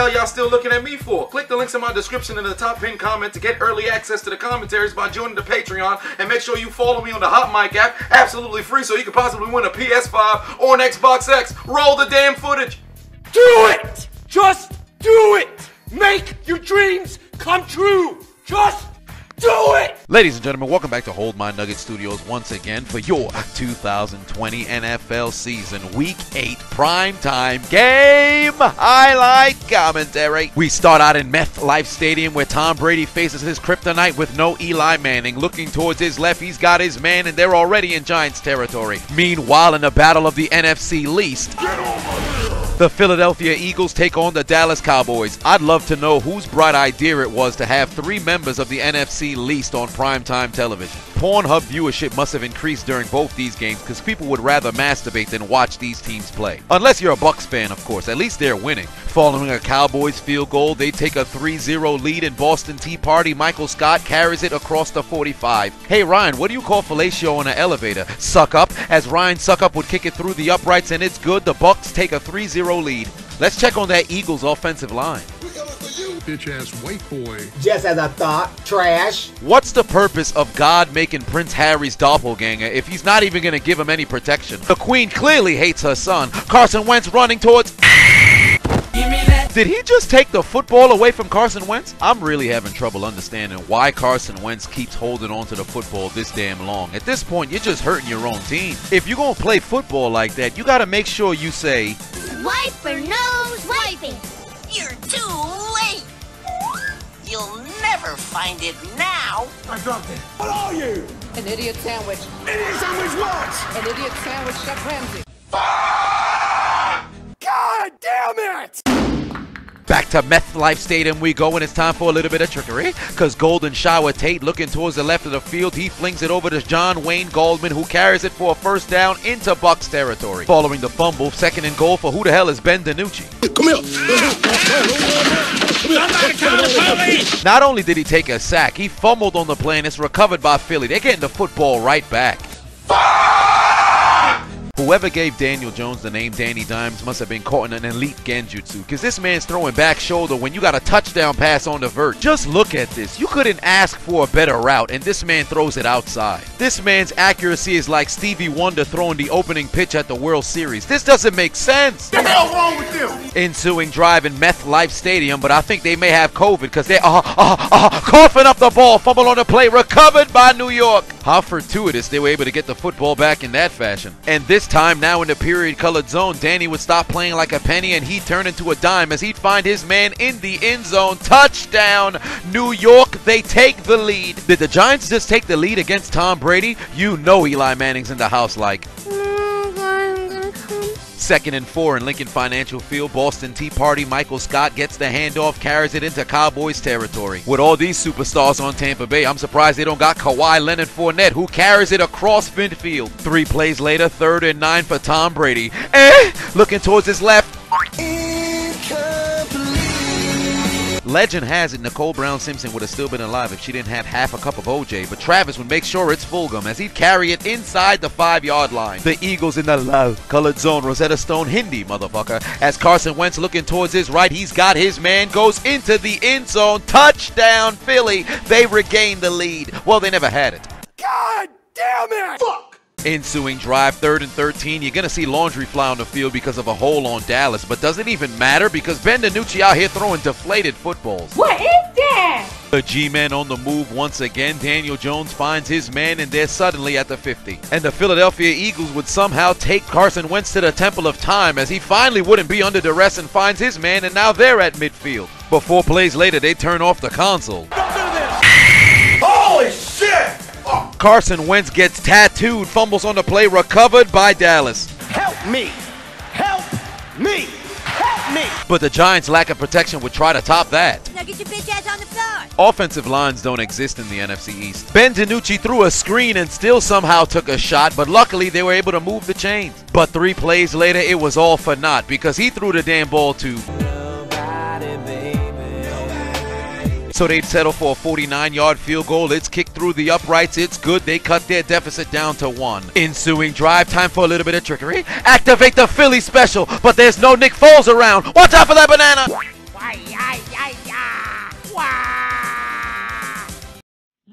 hell y'all still looking at me for? Click the links in my description in the top pinned comment to get early access to the commentaries by joining the Patreon and make sure you follow me on the Hot Mic app, absolutely free, so you can possibly win a PS5 or an Xbox X. Roll the damn footage. Do it! Just do it! Make your dreams come true! Just do it! Ladies and gentlemen, welcome back to Hold My Nugget Studios once again for your 2020 NFL season, Week 8 primetime game highlight commentary. We start out in MetLife Stadium where Tom Brady faces his kryptonite with no Eli Manning. Looking towards his left, he's got his man, and they're already in Giants territory. Meanwhile, in the battle of the NFC least, the Philadelphia Eagles take on the Dallas Cowboys. I'd love to know whose bright idea it was to have three members of the NFC least on primetime television. Pornhub viewership must have increased during both these games because people would rather masturbate than watch these teams play. Unless you're a Bucks fan, of course. At least they're winning. Following a Cowboys field goal, they take a 3-0 lead in Boston Tea Party. Michael Scott carries it across the 45. Hey Ryan, what do you call fellatio on an elevator? Suck up. As Ryan Suck up would kick it through the uprights and it's good. The Bucks take a 3-0 lead. Let's check on that Eagles offensive line. Bitch ass white boy. Just as I thought, trash. What's the purpose of God making Prince Harry's doppelganger if he's not even going to give him any protection? The Queen clearly hates her son. Carson Wentz running towards. Did he just take the football away from Carson Wentz? I'm really having trouble understanding why Carson Wentz keeps holding on to the football this damn long. At this point, you're just hurting your own team. If you're going to play football like that, you got to make sure you say, Wiper nose wiping. You're too late. You'll never find it now. I dropped it. What are you? An idiot sandwich. Idiot sandwich what? An idiot sandwich, Chef Ramsay. God damn it! Back Meth Life Stadium we go, and it's time for a little bit of trickery. Because Golden Shower Tate, looking towards the left of the field, he flings it over to John Wayne Goldman, who carries it for a first down into Bucks territory. Following the fumble, second and goal for who the hell is Ben DiNucci? Come here. Not only did he take a sack, he fumbled on the play and it's recovered by Philly. They're getting the football right back. Whoever gave Daniel Jones the name Danny Dimes must have been caught in an elite genjutsu because this man's throwing back shoulder when you got a touchdown pass on the vert. Just look at this. You couldn't ask for a better route, and this man throws it outside. This man's accuracy is like Stevie Wonder throwing the opening pitch at the World Series. This doesn't make sense. What the hell wrong with them? Ensuing drive in Meth Life Stadium, but I think they may have COVID because they're uh, uh, uh, coughing up the ball. Fumble on the play, recovered by New York. How fortuitous they were able to get the football back in that fashion. And this time, now in the period colored zone, Danny would stop playing like a penny and he'd turn into a dime as he'd find his man in the end zone. Touchdown, New York. They take the lead. Did the Giants just take the lead against Tom Brady? You know Eli Manning's in the house like. Second and four in Lincoln Financial Field. Boston Tea Party. Michael Scott gets the handoff, carries it into Cowboys territory. With all these superstars on Tampa Bay, I'm surprised they don't got Kawhi Leonard Fournette, who carries it across midfield. Three plays later, third and nine for Tom Brady. Eh, looking towards his left. Legend has it Nicole Brown Simpson would have still been alive if she didn't have half a cup of OJ, but Travis would make sure it's Fulgham as he'd carry it inside the five yard line. The Eagles in the love colored zone, Rosetta Stone Hindi, motherfucker. As Carson Wentz looking towards his right, he's got his man, goes into the end zone. Touchdown, Philly. They regain the lead. Well, they never had it. God damn it! Fuck! Ensuing drive, third and 13. You're going to see laundry fly on the field because of a hole on Dallas, but does it even matter? Because Ben DiNucci out here throwing deflated footballs. What is that? The G-Men on the move once again. Daniel Jones finds his man, and they're suddenly at the 50. And the Philadelphia Eagles would somehow take Carson Wentz to the Temple of Time as he finally wouldn't be under duress and finds his man, and now they're at midfield. But four plays later, they turn off the console. Carson Wentz gets tattooed, fumbles on the play, recovered by Dallas. Help me! Help me! Help me! But the Giants' lack of protection would try to top that. Now get your bitch ass on the floor. Offensive lines don't exist in the NFC East. Ben DiNucci threw a screen and still somehow took a shot, but luckily they were able to move the chains. But three plays later, it was all for naught because he threw the damn ball to. So they'd settle for a 49 yard field goal. It's kicked through the uprights. It's good. They cut their deficit down to one. Ensuing drive time for a little bit of trickery. Activate the Philly special, but there's no Nick Foles around. Watch out for that banana. Wah!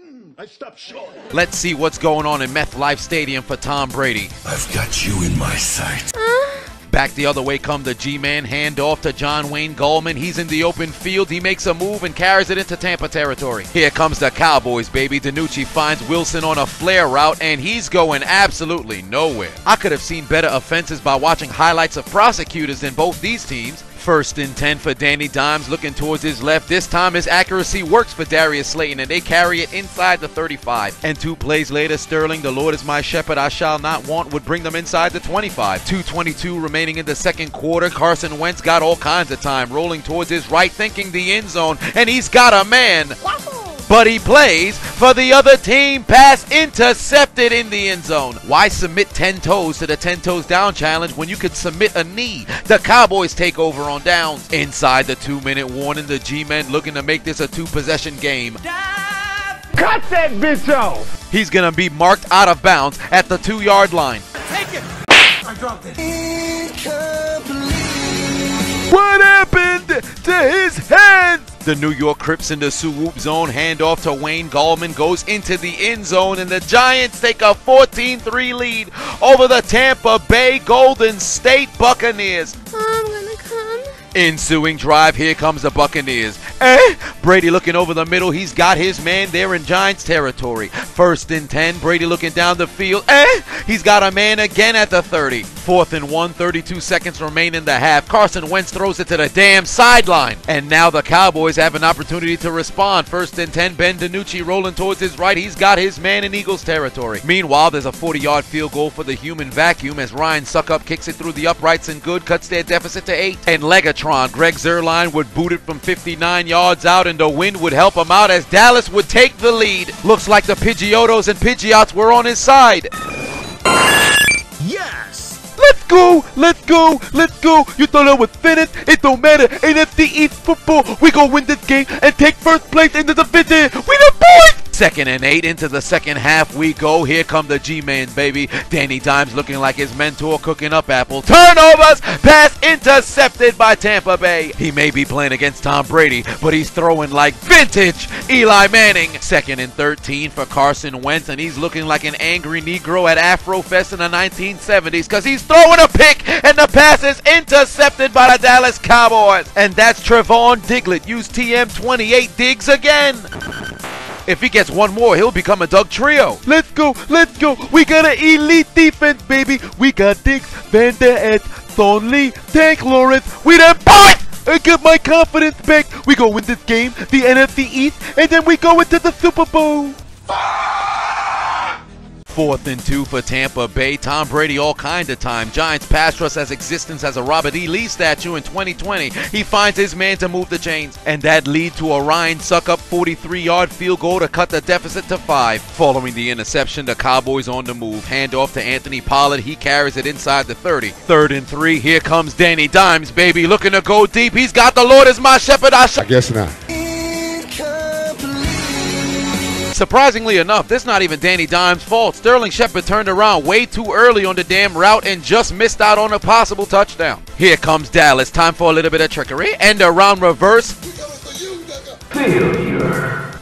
Mm, I stopped short. Let's see what's going on in MetLife Stadium for Tom Brady. I've got you in my sight. Back the other way come the G-Man, hand off to John Wayne Goldman. He's in the open field. He makes a move and carries it into Tampa territory. Here comes the Cowboys, baby. DiNucci finds Wilson on a flare route, and he's going absolutely nowhere. I could have seen better offenses by watching highlights of prosecutors in both these teams. First and 10 for Danny Dimes looking towards his left. This time his accuracy works for Darius Slayton and they carry it inside the 35. And two plays later, Sterling, the Lord is my shepherd, I shall not want, would bring them inside the 25. 2.22 remaining in the second quarter. Carson Wentz got all kinds of time rolling towards his right, thinking the end zone, and he's got a man. But he plays for the other team. Pass intercepted in the end zone. Why submit 10 toes to the 10 toes down challenge when you could submit a knee? The Cowboys take over on downs. Inside the two minute warning, the G Men looking to make this a two possession game. Cut that bitch off! He's going to be marked out of bounds at the two yard line. What happened to his hands? The New York Crips in the swoop zone. Handoff to Wayne Gallman goes into the end zone, and the Giants take a 14 3 lead over the Tampa Bay Golden State Buccaneers. I'm gonna come. Ensuing drive, here comes the Buccaneers. Eh? Brady looking over the middle. He's got his man there in Giants territory. First and 10. Brady looking down the field. Eh? He's got a man again at the 30. Fourth and 1. 32 seconds remain in the half. Carson Wentz throws it to the damn sideline. And now the Cowboys have an opportunity to respond. First and 10. Ben DiNucci rolling towards his right. He's got his man in Eagles territory. Meanwhile, there's a 40 yard field goal for the human vacuum as Ryan Suckup kicks it through the uprights and good, cuts their deficit to 8. And Legatron, Greg Zuerlein would boot it from 59 yards out, and the wind would help him out as Dallas would take the lead. Looks like the Pidgeotos and Pidgeots were on his side. Go, let's go, let's go. You thought I was finished? It don't matter. NFC East football. We gonna win this game and take first place in the division. We the boys. Second and eight into the second half we go. Here come the G-Man, baby. Danny Dimes looking like his mentor cooking up apples. Turnovers. Pass intercepted by Tampa Bay. He may be playing against Tom Brady, but he's throwing like vintage Eli Manning. Second and 13 for Carson Wentz, and he's looking like an angry Negro at Afro Fest in the 1970s because he's throwing a pick, and the pass is intercepted by the Dallas Cowboys. And that's Trevon Diglett. Use TM28 digs again. If he gets one more, he'll become a Dugtrio. Let's go, let's go. We got an elite defense, baby. We got Dix, Van Der Esch, Thornley, Tank Lawrence. We the boys! I get my confidence back. We go win this game, the NFC East, and then we go into the Super Bowl. Fourth and two for Tampa Bay. Tom Brady all kind of time. Giants pass rush has existence as a Robert E. Lee statue in 2020. He finds his man to move the chains, and that lead to a Ryan suck up 43-yard field goal to cut the deficit to five. Following the interception, the Cowboys on the move. Hand off to Anthony Pollard. He carries it inside the 30. Third and three. Here comes Danny Dimes, baby, looking to go deep. He's got the Lord as my shepherd. I sh- I guess not. Surprisingly enough, this not even Danny Dimes' fault. Sterling Shepard turned around way too early on the damn route and just missed out on a possible touchdown. Here comes Dallas. Time for a little bit of trickery. And around reverse.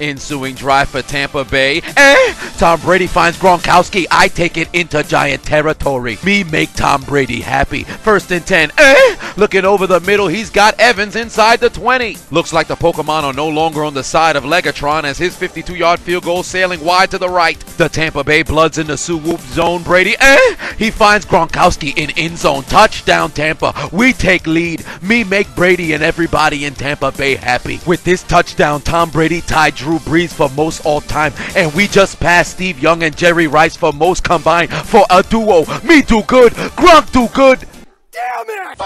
Ensuing drive for Tampa Bay. Eh? Tom Brady finds Gronkowski. I take it into Giant territory. Me make Tom Brady happy. First and 10. Eh? Looking over the middle, he's got Evans inside the 20. Looks like the Pokemon are no longer on the side of Legatron as his 52 yard field goal sailing wide to the right. The Tampa Bay Bloods in the swoop zone. Brady. Eh? He finds Gronkowski in end zone. Touchdown, Tampa. We take lead. Me make Brady and everybody in Tampa Bay happy. With this touchdown, Tom Brady tied Drew Brees for most all time, and we just passed Steve Young and Jerry Rice for most combined for a duo. Me do good, Gronk do good. Damn it!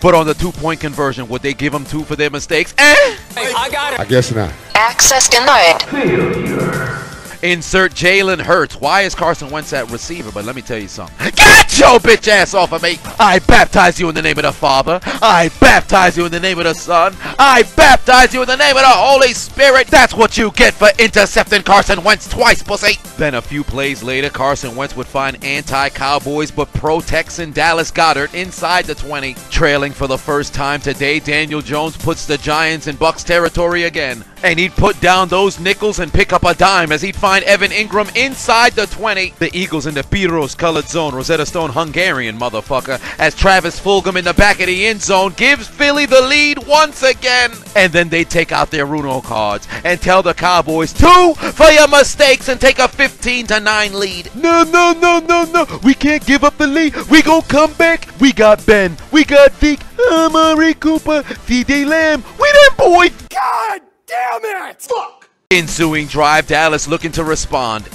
But on the two-point conversion, would they give him two for their mistakes? Eh? I got it. guess not. Access denied. Insert Jalen Hurts. Why is Carson Wentz at receiver? But let me tell you something. Get your bitch ass off of me! I baptize you in the name of the Father. I baptize you in the name of the Son. I baptize you in the name of the Holy Spirit. That's what you get for intercepting Carson Wentz twice, pussy. Then a few plays later, Carson Wentz would find anti-Cowboys but pro-Texan Dallas Goedert inside the 20. Trailing for the first time today, Daniel Jones puts the Giants in Bucks territory again. And he'd put down those nickels and pick up a dime as he'd find Evan Engram inside the 20. The Eagles in the Piros colored zone, Rosetta Stone Hungarian motherfucker, as Travis Fulgham in the back of the end zone gives Philly the lead once again. And then they take out their Runo cards and tell the Cowboys two for your mistakes and take a 15 to 9 lead. No, no, no, no, no. We can't give up the lead. We gonna come back. We got Ben. We got Vic. Amari Cooper. D.D. Lamb. We them boys. God damn it! Fuck! Ensuing drive, Dallas looking to respond.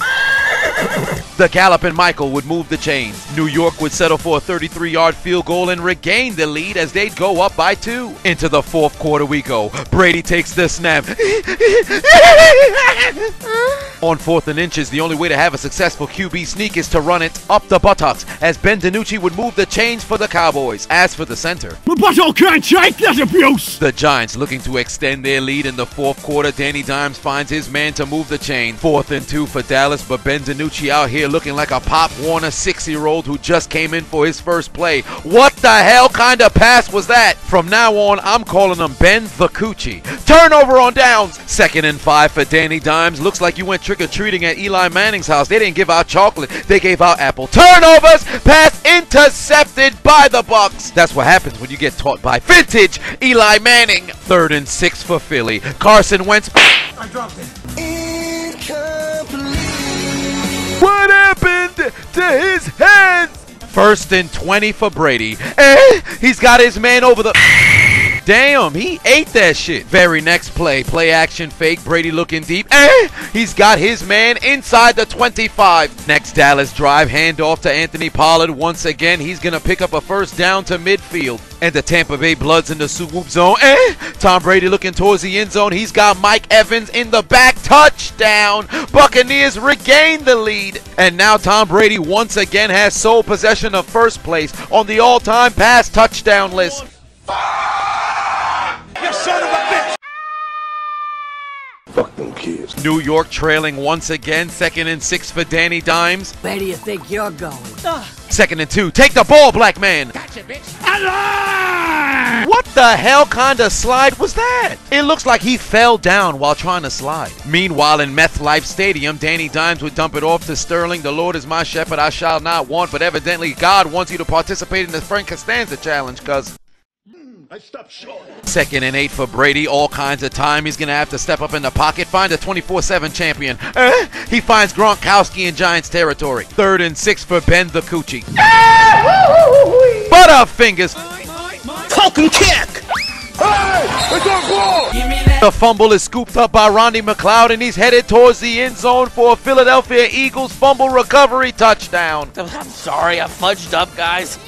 The galloping Michael would move the chains. New York would settle for a 33 yard field goal and regain the lead as they'd go up by two. Into the fourth quarter we go. Brady takes the snap. On fourth and inches, the only way to have a successful QB sneak is to run it up the buttocks as Ben DiNucci would move the chains for the Cowboys. As for the center, My butthole can't shake that abuse! the Giants looking to extend their lead in the fourth quarter. Danny Dimes finds his man to move the chain. Fourth and two for Dallas, but Ben DiNucci out here looking like a Pop Warner six-year-old who just came in for his first play. What the hell kind of pass was that? From now on, I'm calling him Ben the Coochie. Turnover on downs. Second and five for Danny Dimes. Looks like you went trick-or-treating at Eli Manning's house. They didn't give out chocolate. They gave out apple. Turnovers. Pass intercepted by the Bucks. That's what happens when you get taught by vintage Eli Manning. Third and six for Philly. Carson Wentz. I dropped it. What happened to his hands? First and 20 for Brady. Eh, he's got his man over the. Damn, he ate that shit. Very next play, play action fake, Brady looking deep. Eh, he's got his man inside the 25. Next Dallas drive, handoff to Anthony Pollard. Once again, he's gonna pick up a first down to midfield. And the Tampa Bay Bloods in the swoop zone. Eh, Tom Brady looking towards the end zone. He's got Mike Evans in the back. Touchdown. Buccaneers regain the lead. And now Tom Brady once again has sole possession of first place on the all-time pass touchdown list. You kids. New York trailing once again. Second and six for Danny Dimes. Where do you think you're going? Second and two. Take the ball, black man. Gotcha, bitch. Alive! What the hell kind of slide was that? It looks like he fell down while trying to slide. Meanwhile, in Meth Life Stadium, Danny Dimes would dump it off to Sterling. The Lord is my shepherd, I shall not want. But evidently, God wants you to participate in the Frank Costanza challenge, cuz. I stopped short. Second and eight for Brady. All kinds of time. He's going to have to step up in the pocket, find a 24 7 champion. Eh? He finds Gronkowski in Giants territory. Third and six for Ben the Coochie. Butterfingers. Falcon kick! The fumble is scooped up by Ronnie McLeod, and he's headed towards the end zone for a Philadelphia Eagles fumble recovery touchdown. I'm sorry, I fudged up, guys.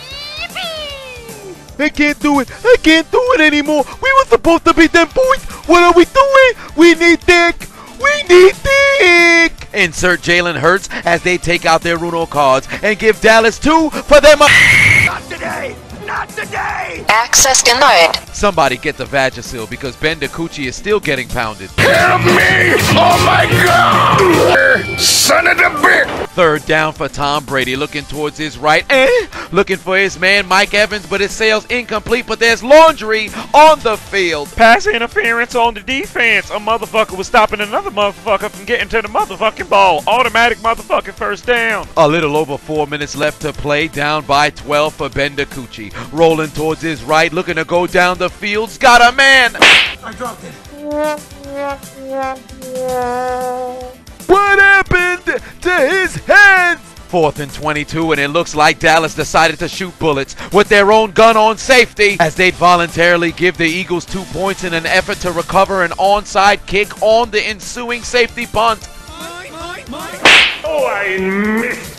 I can't do it. I can't do it anymore. We were supposed to beat them boys. What are we doing? We need Dick. We need Dick. Insert Jalen Hurts as they take out their Runo cards and give Dallas two for them. Not today! Not today! Access denied. Somebody get the Vagisil because Ben DiCucci is still getting pounded. Help me! Oh my god! Son of a bitch! Third down for Tom Brady, looking towards his right, eh, looking for his man Mike Evans, but his sail's incomplete. But there's laundry on the field. Pass interference on the defense. A motherfucker was stopping another motherfucker from getting to the motherfucking ball. Automatic motherfucking first down. A little over four minutes left to play, down by 12 for Ben DiCucci. Rolling towards his right, looking to go down the field's got a man. I dropped it. What happened to his hands? Fourth and 22, and it looks like Dallas decided to shoot bullets with their own gun on safety as they'd voluntarily give the Eagles two points in an effort to recover an onside kick on the ensuing safety punt. Oh, I missed!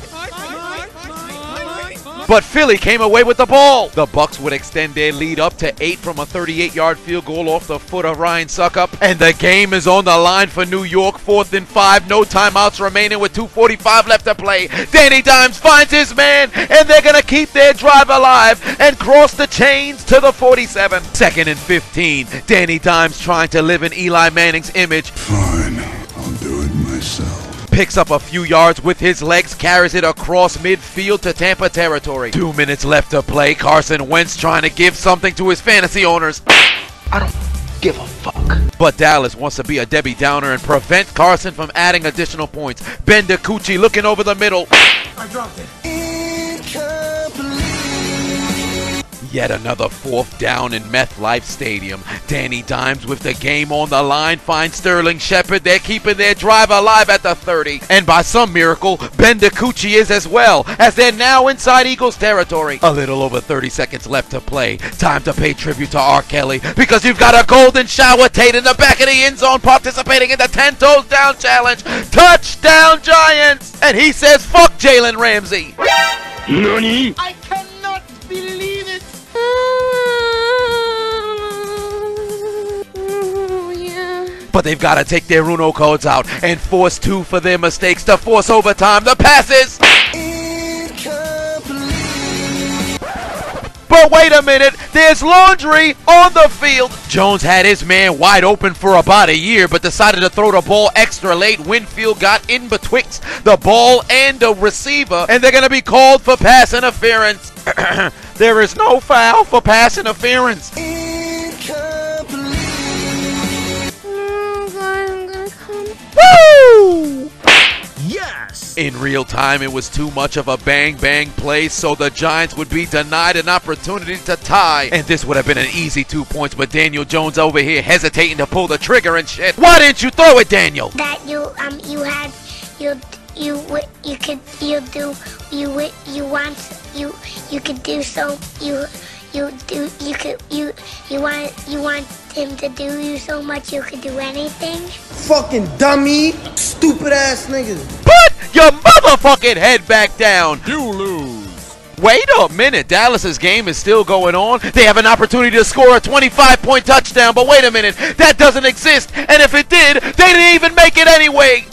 But Philly came away with the ball. The Bucks would extend their lead up to eight from a 38-yard field goal off the foot of Ryan Suckup, and the game is on the line for New York. Fourth and five, no timeouts remaining with 2:45 left to play. Danny Dimes finds his man, and they're gonna keep their drive alive and cross the chains to the 47. Second and 15. Danny Dimes trying to live in Eli Manning's image Fine, I'll do it myself. Picks up a few yards with his legs, carries it across midfield to Tampa territory. Two minutes left to play. Carson Wentz trying to give something to his fantasy owners. I don't give a fuck. But Dallas wants to be a Debbie Downer and prevent Carson from adding additional points. Ben DiCucci looking over the middle. I dropped it. Yet another fourth down in Meth Life Stadium. Danny Dimes with the game on the line finds Sterling Shepard. They're keeping their drive alive at the 30. And by some miracle, Ben DiCucci is as well, as they're now inside Eagles territory. A little over 30 seconds left to play. Time to pay tribute to R. Kelly because you've got a golden shower Tate in the back of the end zone participating in the 10 toes down challenge. Touchdown Giants! And he says, fuck Jalen Ramsey. Nani? I But they've got to take their Runo codes out and force two for their mistakes to force overtime. The passes. But wait a minute, there's laundry on the field. Jones had his man wide open for about a year, but decided to throw the ball extra late. Winfield got in betwixt the ball and the receiver, and they're going to be called for pass interference. there is no foul for pass interference. Woo! Yes! In real time, it was too much of a bang bang play, so the Giants would be denied an opportunity to tie. And this would have been an easy two points, but Daniel Jones over here hesitating to pull the trigger and shit. Why didn't you throw it, Daniel? That you um you had you you you could you do you wi- you want you you could do so you you do you could you you want you want him to do you so much you could do anything. Fucking dummy, stupid ass niggas. Put your motherfucking head back down. You lose. Wait a minute. Dallas's game is still going on. They have an opportunity to score a 25 point touchdown, but wait a minute. That doesn't exist. And if it did, they didn't even make it anyway.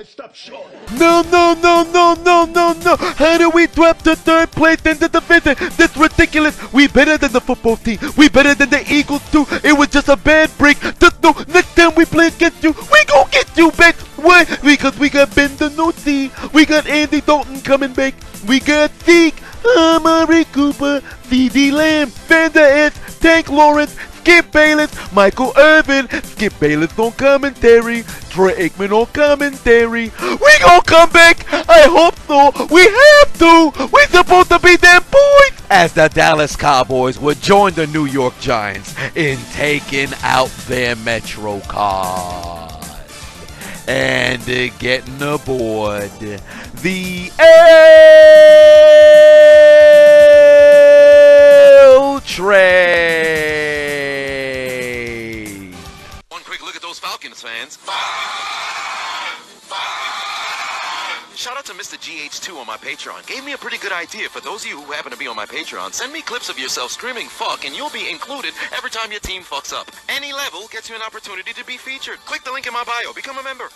I stopped short. No, no, no, no, no, no, no. How do we drop to third place in the division? That's ridiculous. We better than the football team. We better than the Eagles too. It was just a bad break. Just no, next time we play against you, we gon' get you back. Why? Because we got Ben DiNucci. We got Andy Dalton coming back. We got Zeke, Amari Cooper, C.D. Lamb, Vander Esch, Tank Lawrence, Skip Bayless, Michael Irvin, Skip Bayless on commentary, Troy Aikman on commentary. We gonna come back. I hope so. We have to. We supposed to be them boys. As the Dallas Cowboys would join the New York Giants in taking out their Metro card and getting aboard the L train. Falcons fans. Shout out to Mr. GH2 on my Patreon. Gave me a pretty good idea. For those of you who happen to be on my Patreon, send me clips of yourself screaming fuck and you'll be included every time your team fucks up. Any level gets you an opportunity to be featured. Click the link in my bio. Become a member.